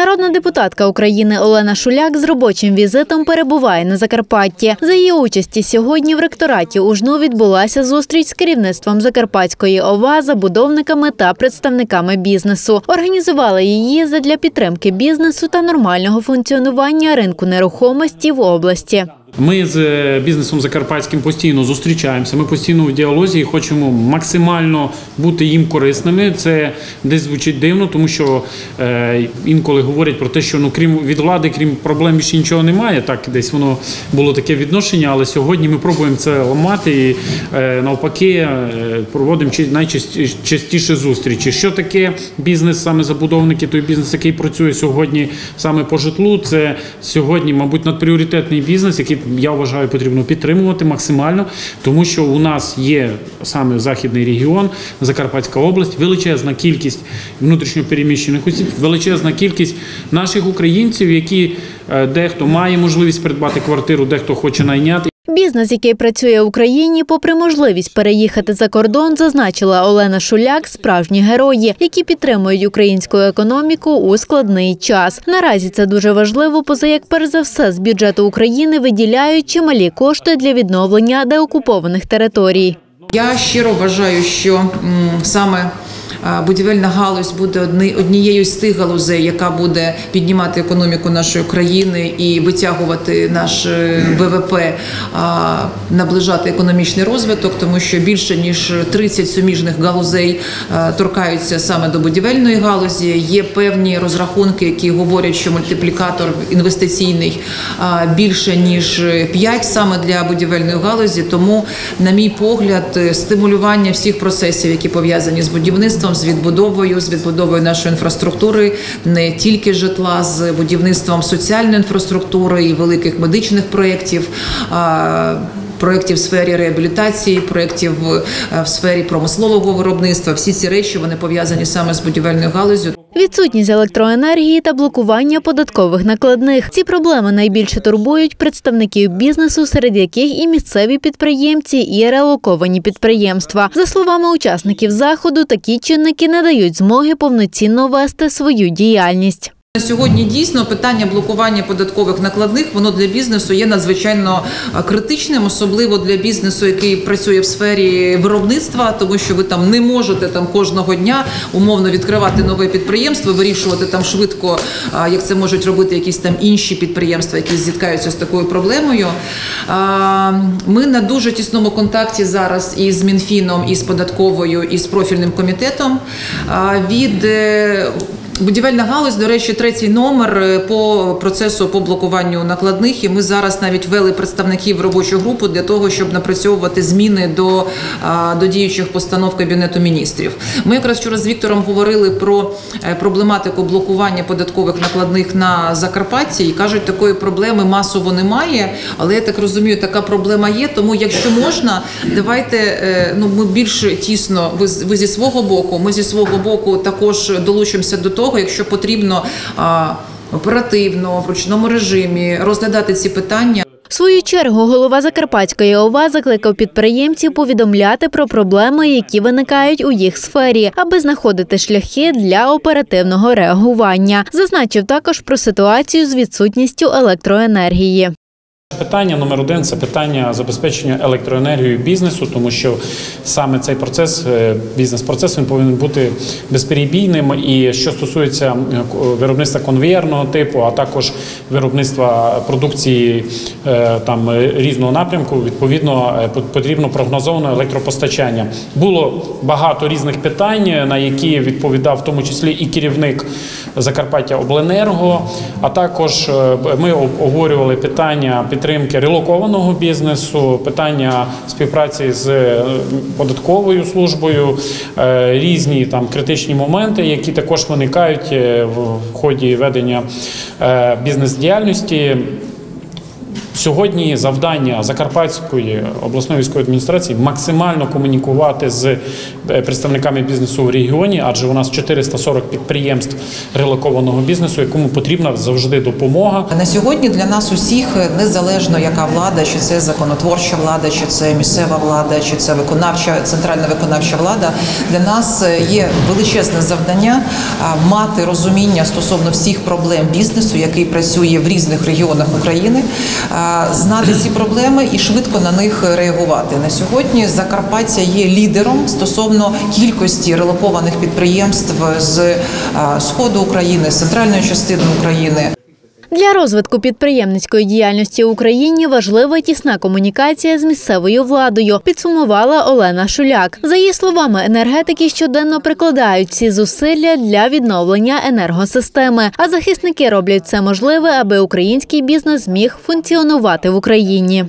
Народна депутатка України Олена Шуляк з робочим візитом перебуває на Закарпатті. За її участі сьогодні в ректораті УЖНУ відбулася зустріч з керівництвом Закарпатської ОВА, забудовниками та представниками бізнесу. Організували її задля підтримки бізнесу та нормального функціонування ринку нерухомості в області. Ми з е, бізнесом закарпатським постійно зустрічаємося. Ми постійно в діалозі і хочемо максимально бути їм корисними. Це десь звучить дивно, тому що е, інколи говорять про те, що ну крім від влади, крім проблем більше нічого немає. Так десь воно було таке відношення, але сьогодні ми пробуємо це ламати і е, навпаки проводимо найчастіше зустрічі. Що таке бізнес, саме забудовники, той бізнес, який працює сьогодні саме по житлу. Це сьогодні, мабуть, надпріоритетний бізнес, який я вважаю потрібно підтримувати максимально, тому що у нас є саме західний регіон, Закарпатська область, величезна кількість внутрішньопереміщених осіб, величезна кількість наших українців, які е, дехто має можливість придбати квартиру, дехто хоче найняти. Бізнес, який працює в Україні, попри можливість переїхати за кордон, зазначила Олена Шуляк, справжні герої, які підтримують українську економіку у складний час. Наразі це дуже важливо, поза як перш за все з бюджету України виділяють чималі кошти для відновлення деокупованих територій. Я щиро вважаю, що саме будівельна галузь буде однією з тих галузей, яка буде піднімати економіку нашої країни і витягувати наш е, ВВП, наближати економічний розвиток, тому що більше ніж 30 суміжних галузей торкаються саме до будівельної галузі. Є певні розрахунки, які говорять, що мультиплікатор інвестиційний більше ніж 5 саме для будівельної галузі. Тому, на мій погляд, стимулювання всіх процесів, які пов'язані з будівництвом, з відбудовою, з відбудовою нашої інфраструктури, не тільки житла, з будівництвом соціальної інфраструктури і великих медичних проєктів. Проєктів в сфері реабілітації, проєктів в, в сфері промислового виробництва. Всі ці речі вони пов'язані саме з будівельною галузю. Відсутність електроенергії та блокування податкових накладних. Ці проблеми найбільше турбують представників бізнесу, серед яких і місцеві підприємці, і релоковані підприємства. За словами учасників заходу, такі чинники не дають змоги повноцінно вести свою діяльність. На Сьогодні дійсно питання блокування податкових накладних воно для бізнесу є надзвичайно критичним, особливо для бізнесу, який працює в сфері виробництва, тому що ви там не можете там кожного дня умовно відкривати нове підприємство, вирішувати там швидко, як це можуть робити якісь там інші підприємства, які зіткаються з такою проблемою. Ми на дуже тісному контакті зараз і з Мінфіном, і з податковою, і з профільним комітетом. Від е, Будівельна галузь, до речі, третій номер е, по процесу по блокуванню накладних. І ми зараз навіть ввели представників робочу групу для того, щоб напрацьовувати зміни до, до діючих постанов Кабінету міністрів. Ми якраз вчора з Віктором говорили про е, проблематику блокування податкових накладних на Закарпатті і кажуть, такої проблеми масово немає. Але я так розумію, така проблема є. Тому, якщо можна, давайте е, ну ми більш тісно. Ви, ви зі свого боку, ми зі свого боку також долучимося до того, якщо потрібно оперативно в ручному режимі розглядати ці питання. В свою чергу голова Закарпатської ОВА закликав підприємців повідомляти про проблеми, які виникають у їх сфері, аби знаходити шляхи для оперативного реагування. Зазначив також про ситуацію з відсутністю електроенергії. Питання номер один це питання забезпечення електроенергією бізнесу, тому що саме цей процес, е, бізнес-процес, він повинен бути безперебійним. І що стосується е, виробництва конвеєрного типу, а також виробництва продукції е, там різного напрямку, відповідно потрібно прогнозоване електропостачання. Було багато різних питань, на які відповідав в тому числі і керівник Закарпаття Обленерго, а також ми обговорювали питання підтримки релокованого бізнесу, питання співпраці з е, податковою службою, е, різні там критичні моменти, які також виникають е, в ході ведення е, бізнес-діяльності. Сьогодні завдання Закарпатської обласної військової адміністрації максимально комунікувати з е, представниками бізнесу в регіоні, адже у нас 440 підприємств релокованого бізнесу, якому потрібна завжди допомога. На сьогодні для нас усіх незалежно яка влада, чи це законотворча влада, чи це місцева влада, чи це виконавча центральна виконавча влада. Для нас є величезне завдання мати розуміння стосовно всіх проблем бізнесу, який працює в різних регіонах України, знати ці проблеми і швидко на них реагувати. На сьогодні Закарпаття є лідером стосовно кількості релокованих підприємств з сходу України, з центральної частини України. Для розвитку підприємницької діяльності в Україні важлива тісна комунікація з місцевою владою, підсумувала Олена Шуляк. За її словами, енергетики щоденно прикладають всі зусилля для відновлення енергосистеми, а захисники роблять все можливе, аби український бізнес зміг функціонувати в Україні.